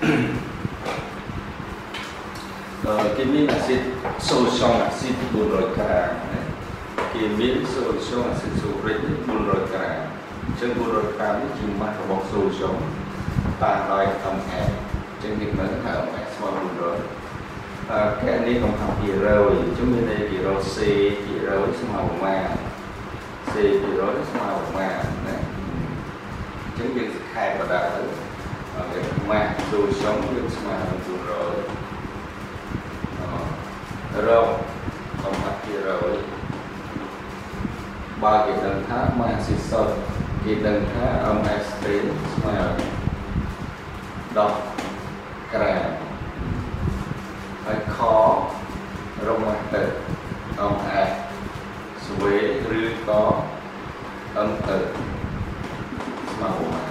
គេមានអាស៊ីតសូលស្យងអាស៊ីត400ក្រាមណាគេមានសូលស្យងអាស៊ីតសូរិក400ក្រាមអញ្ចឹង400ក្រាមនេះជាម៉ាស់របស់សូលស្យងតាមដោយ ml អញ្ចឹងគេមិនថា ml ស្មើ400អឺកែនេះកំហពី100អញ្ចឹងមានន័យពី100 C ពី100ស្មើប្រមាណ C ពី100ស្មើប្រមាណណាអញ្ចឹងយើងសង្ខេបបដាទៅវាម៉ាស់សូលស្យងយើងស្មើ400 រកកំហិតជារយបើគេដឹងថាម៉ាស៊ីសុតគេដឹងថា MS ទេស្មើ10ក្រាមហើយខរកមកទៅ MS ស្វេឬក៏អឹមទៅស្មើប្រមាណ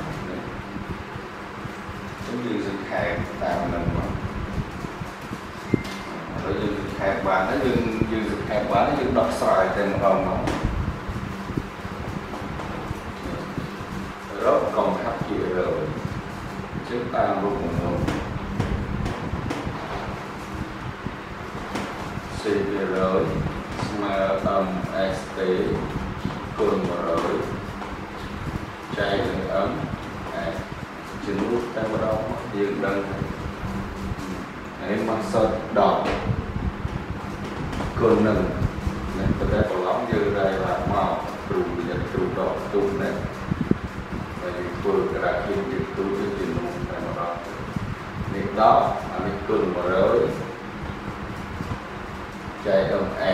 ចឹងយើងសង្ខេបតាមនឹងមកហើយយើងសង្ខេបបានហើយយើងយើងសង្ខេបបានយើងដោះស្រាយតែម្ដងមករកកំហាប់ជារើជើងតាមរូបមនោសេវារើស្មើ MST គុណ100ចែកនឹង M ជំនួសតែម្ដងយើងដឹងហើយមកសត10 គុណនឹងណាប៉ុន្តែប្រឡងយើងដែរឡើងមកគ្រូវិញ្ញាណគ្រូដកទូណាហើយធ្វើក្រាគៀនជាទូទៅជានោះតែម្ដងនេះ10អានេះគុណ100ចែកដល់អែ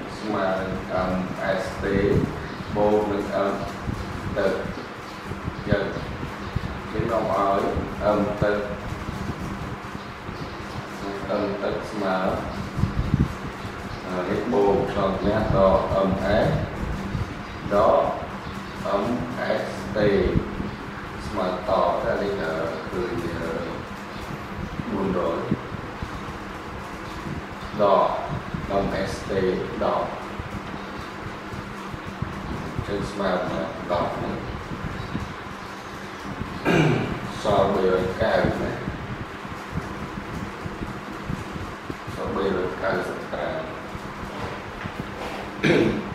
well um, as they bow with um, the yeah, tiếng đồng ơi um, the um, the smile uh, hit bow nhé đó âm um, s, đó um, âm as they mà tỏ ra đây là cười uh, buồn rối đỏ WST 10ជើងស្មើនឹង10នេះសល់390ណាសល់395